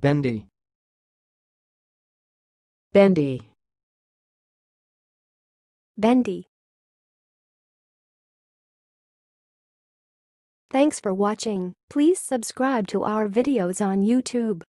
bendy, bendy, bendy. Thanks for watching. Please subscribe to our videos on YouTube.